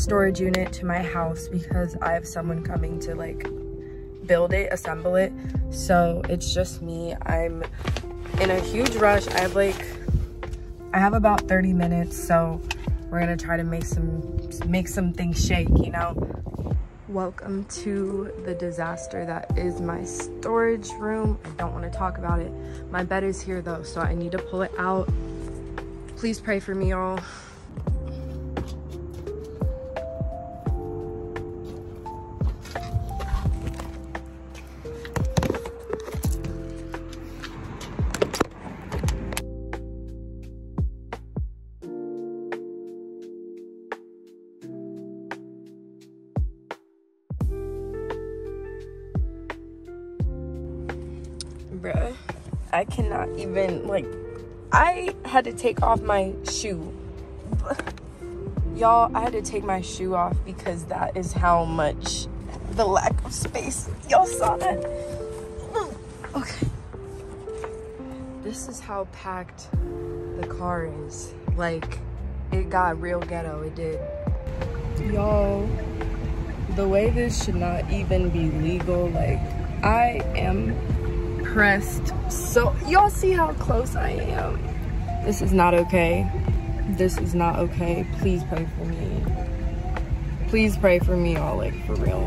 storage unit to my house because I have someone coming to like build it, assemble it. So it's just me. I'm in a huge rush. I have like, I have about 30 minutes. So we're gonna try to make some, make some things shake, you know? Welcome to the disaster that is my storage room. I don't want to talk about it. My bed is here though, so I need to pull it out. Please pray for me, y'all. Like i had to take off my shoe. Y'all i had to take my shoe off because that is how much the lack of space. Y'all saw that? Okay. This is how packed the car is. Like it got real ghetto. It did. Y'all the way this should not even be legal like i am pressed so y'all see how close I am? This is not okay. This is not okay. Please pray for me. Please pray for me all like for real.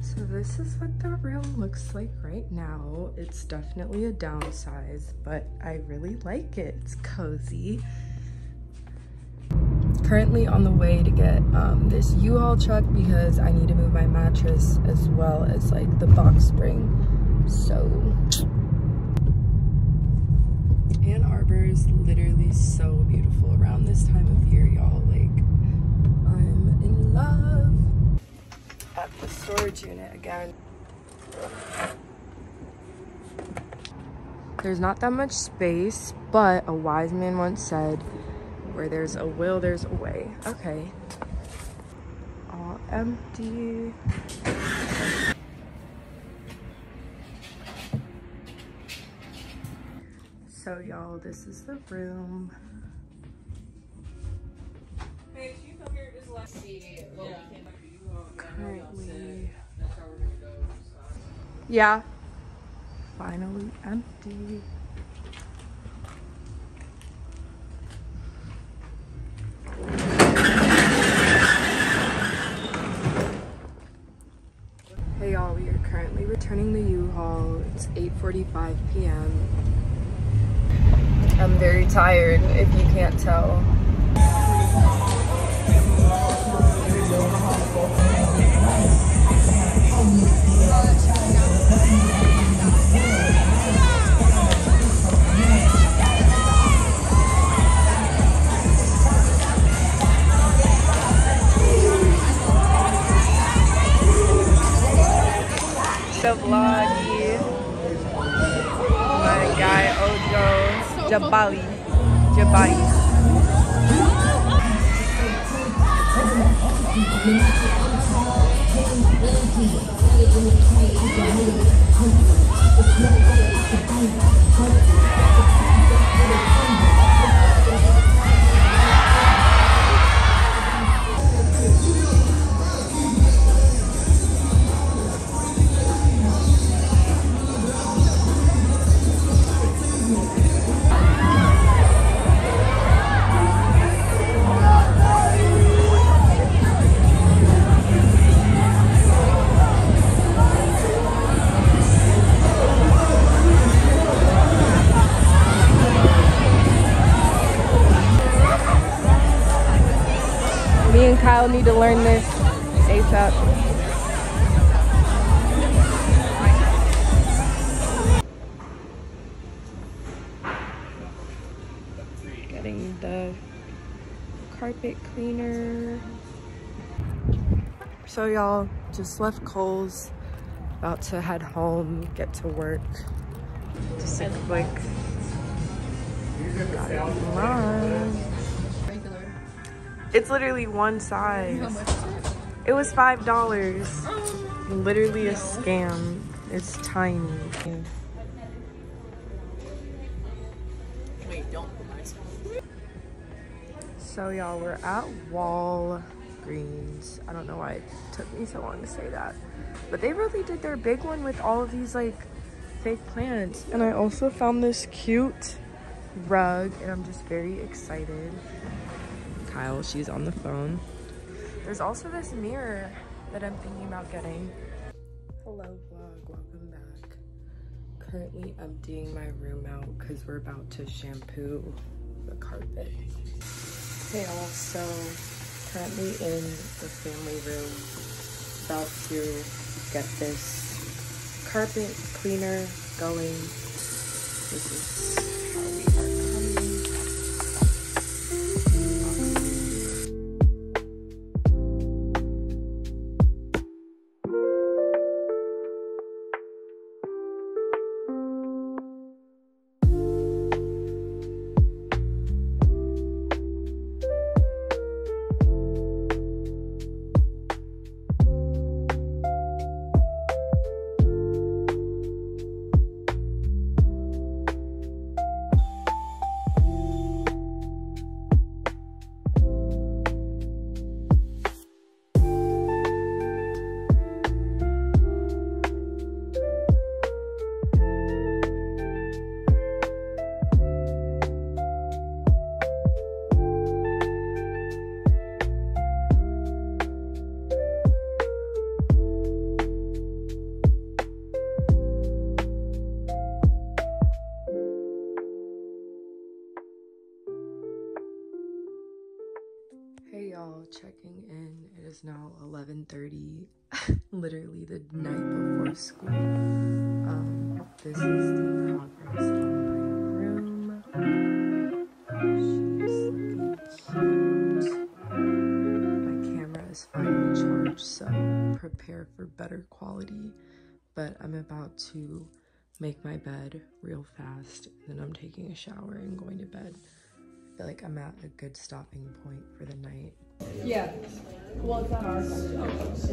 So this is what the room looks like right now. It's definitely a downsize but I really like it. It's cozy currently on the way to get um, this U-Haul truck because I need to move my mattress as well as like the box spring. So Ann Arbor is literally so beautiful around this time of year, y'all. Like I'm in love at the storage unit again. There's not that much space, but a wise man once said, where there's a will, there's a way. Okay. All empty. So y'all, this is the room. Currently. Yeah. Finally empty. Hey y'all, we are currently returning the U-Haul. It's 8.45 p.m. I'm very tired, if you can't tell. Ojo Jabali. Jabali. Y'all just left Kohl's, about to head home, get to work. Just a quick. It's literally one size. It was five dollars. Literally a scam. It's tiny. Wait. So y'all, we're at Walgreens. I don't know why it took me so long to say that. But they really did their big one with all of these like fake plants. And I also found this cute rug and I'm just very excited. Kyle, she's on the phone. There's also this mirror that I'm thinking about getting. Hello vlog, welcome back. Currently emptying my room out because we're about to shampoo the carpet. Hey all, so currently in the family room, about to get this carpet cleaner going. This is how we are is finally charged, so prepare for better quality. But I'm about to make my bed real fast, and then I'm taking a shower and going to bed. I feel like I'm at a good stopping point for the night. Yeah. Well, it's not our. It's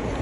like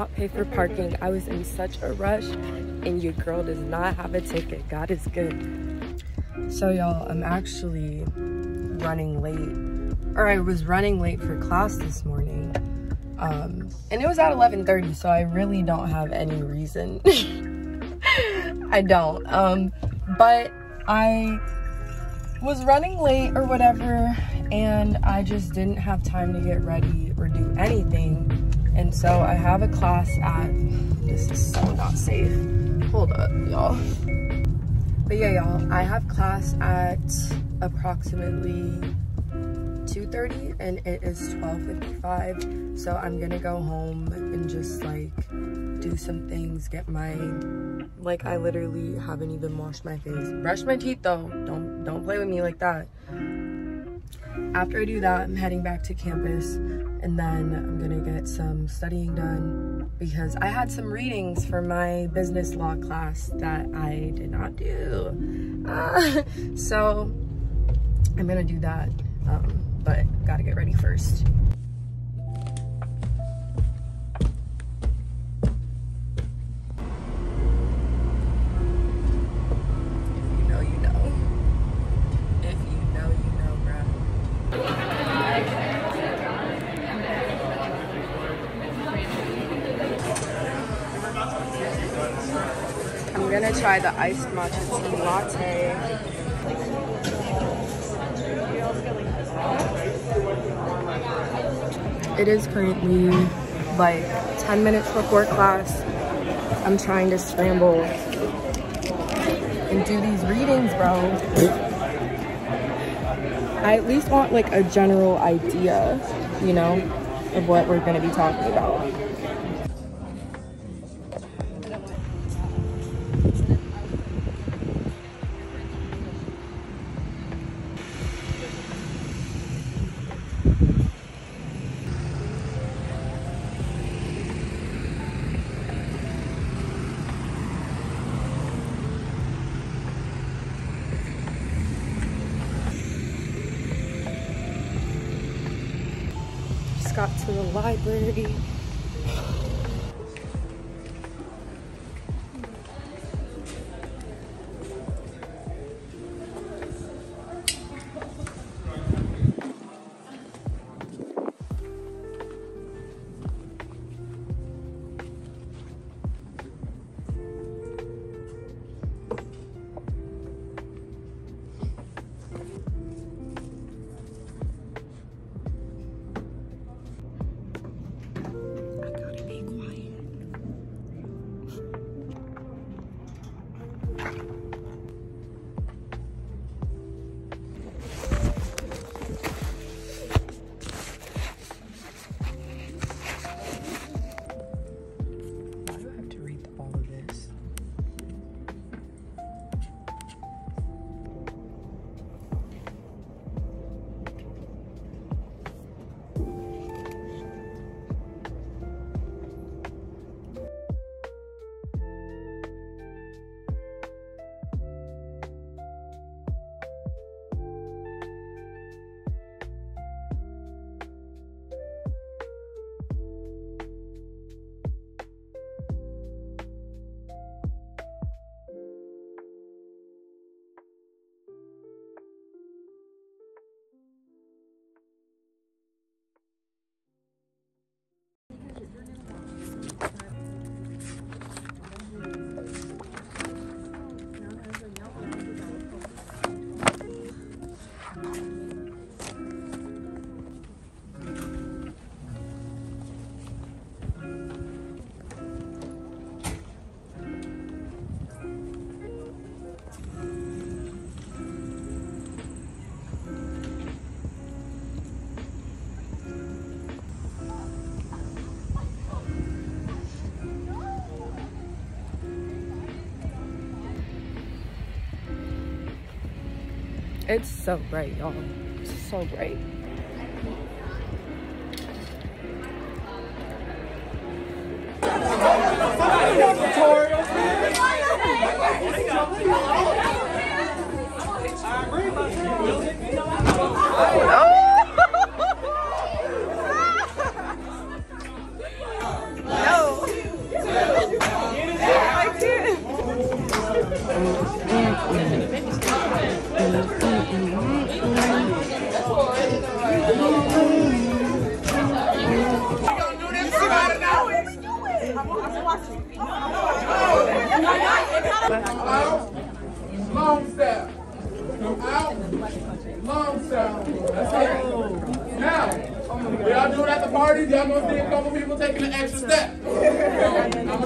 not pay for parking. I was in such a rush, and your girl does not have a ticket. God is good. So, y'all, I'm actually running late, or I was running late for class this morning. Um, and it was at 11:30, so I really don't have any reason. I don't. Um, but I was running late or whatever, and I just didn't have time to get ready or do anything. And so I have a class at, this is so not safe. Hold up, y'all. But yeah, y'all, I have class at approximately 2.30 and it is 12.55. So I'm gonna go home and just like do some things, get my, like I literally haven't even washed my face. Brush my teeth though, don't, don't play with me like that. After I do that, I'm heading back to campus and then I'm gonna get some studying done because I had some readings for my business law class that I did not do. Uh, so I'm gonna do that, um, but gotta get ready first. The iced matcha tea latte. It is currently like 10 minutes before class. I'm trying to scramble and do these readings, bro. I at least want like a general idea, you know, of what we're gonna be talking about. Just got to the library. It's so bright, y'all. It's so bright.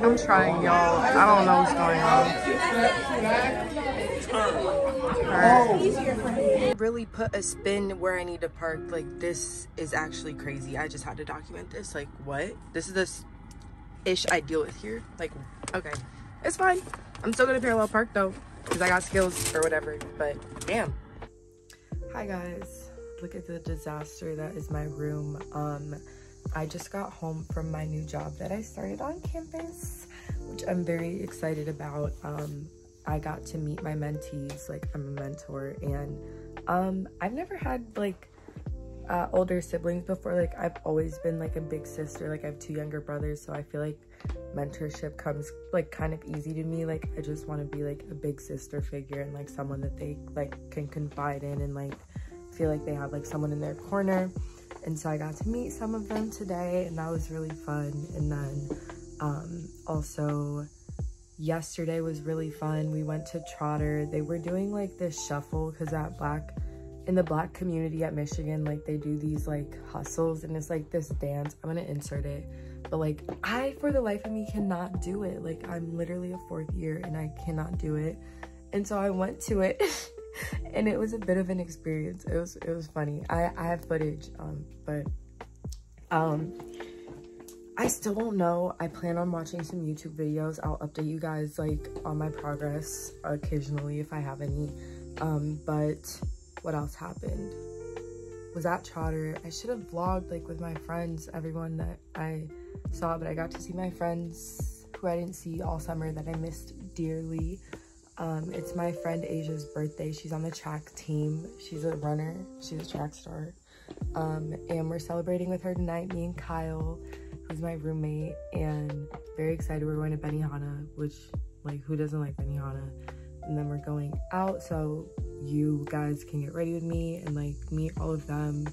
I'm trying, y'all. I don't know what's going on. Really put a spin where I need to park. Like, this is actually crazy. I just had to document this. Like, what? This is this ish I deal with here. Like, okay. It's fine. I'm still gonna parallel park though, because I got skills or whatever. But damn. Hi guys. Look at the disaster that is my room. Um, I just got home from my new job that I started on campus, which I'm very excited about. Um, I got to meet my mentees, like I'm a mentor, and um, I've never had like uh, older siblings before. Like I've always been like a big sister. Like I have two younger brothers, so I feel like mentorship comes like kind of easy to me. Like I just want to be like a big sister figure and like someone that they like can confide in and like feel like they have like someone in their corner. And so I got to meet some of them today, and that was really fun. And then um, also yesterday was really fun. We went to Trotter. They were doing like this shuffle because at Black in the black community at Michigan, like they do these like hustles and it's like this dance. I'm gonna insert it. But like I for the life of me cannot do it. Like I'm literally a fourth year and I cannot do it. And so I went to it and it was a bit of an experience. It was it was funny. I, I have footage, um, but um I still don't know. I plan on watching some YouTube videos. I'll update you guys like on my progress occasionally if I have any. Um, but what else happened? Was at Trotter. I should have vlogged like with my friends, everyone that I saw, but I got to see my friends who I didn't see all summer that I missed dearly. Um, it's my friend Asia's birthday. She's on the track team. She's a runner. She's a track star. Um, and we're celebrating with her tonight, me and Kyle who's my roommate, and very excited. We're going to Benihana, which, like, who doesn't like Benihana? And then we're going out, so you guys can get ready with me and, like, meet all of them.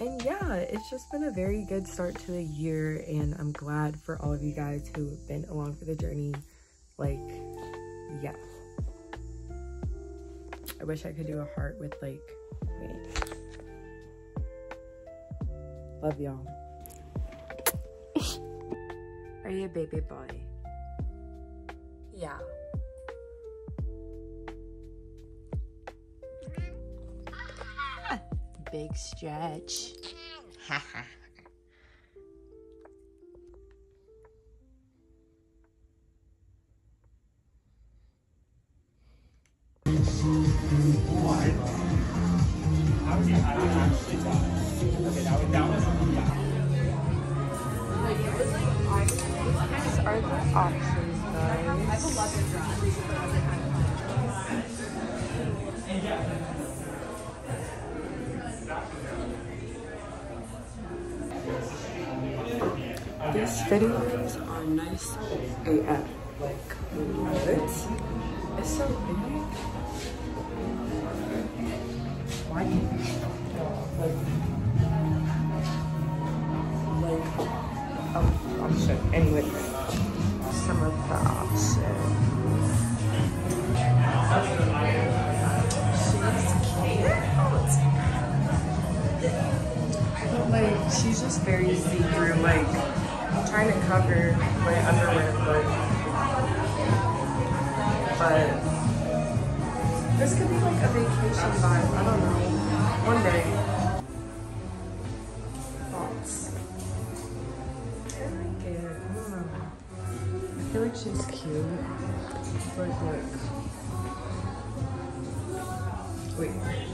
And yeah, it's just been a very good start to the year, and I'm glad for all of you guys who have been along for the journey. Like, yeah. I wish I could do a heart with, like, wait. Love y'all. Are you a baby boy? Yeah. Big stretch. videos are nice AF. Like, what? It's so big. Why? Like, oh, I'm sure. Anyway, cover my underwear, but but this could be like a vacation vibe. I don't know. One day. Thoughts. I like it. I don't know. I feel like she's cute. Like, wait.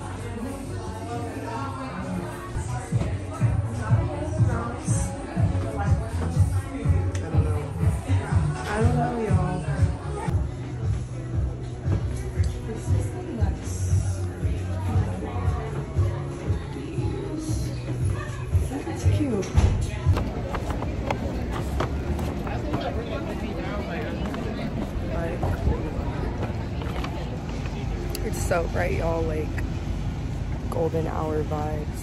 So bright, y'all. Like golden hour vibes.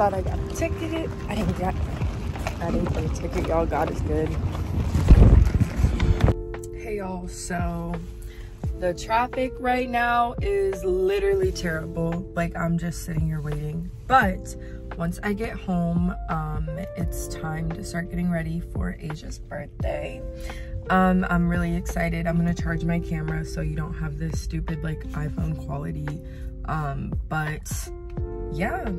Thought I got a ticket. I didn't get I didn't get a ticket. Y'all God is good. Hey y'all, so the traffic right now is literally terrible. Like I'm just sitting here waiting. But once I get home, um, it's time to start getting ready for Asia's birthday. Um, I'm really excited. I'm gonna charge my camera so you don't have this stupid like iPhone quality. Um, but yeah,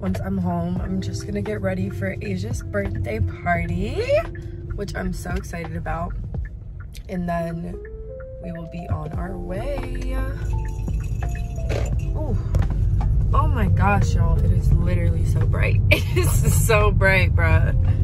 once I'm home, I'm just gonna get ready for Asia's birthday party, which I'm so excited about. And then we will be on our way. Oh my gosh, y'all, it is literally so bright. It is so bright, bruh.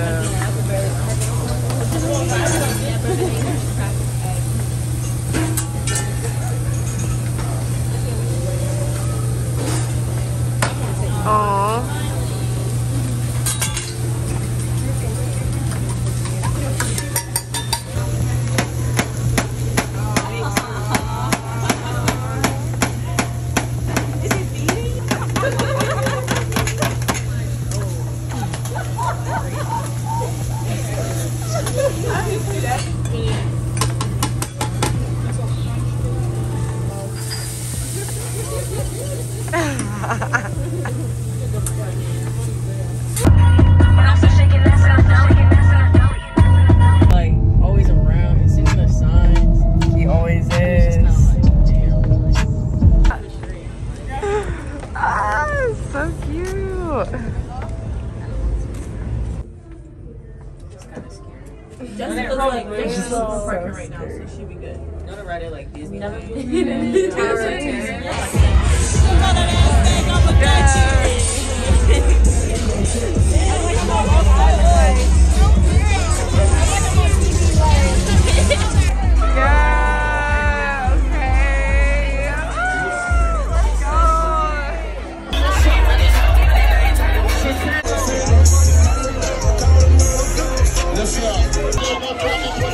Yeah.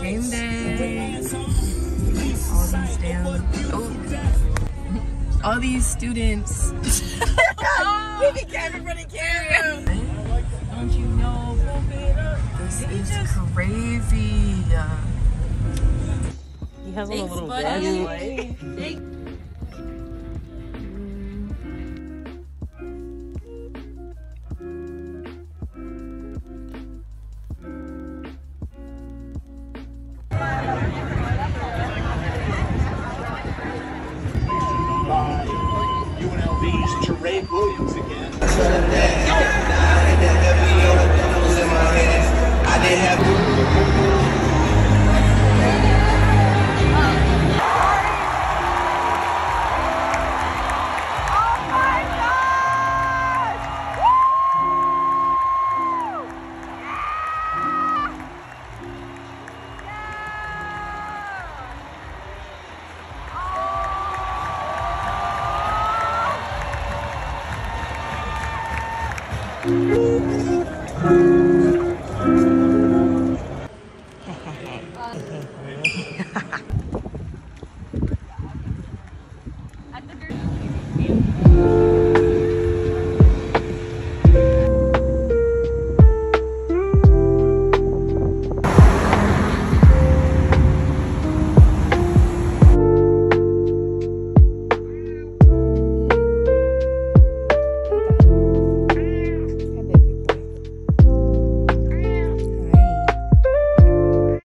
Game day. All these damn. Oh. All these students. Baby can't really care. Don't you know? This is crazy. He has on a little flashlight.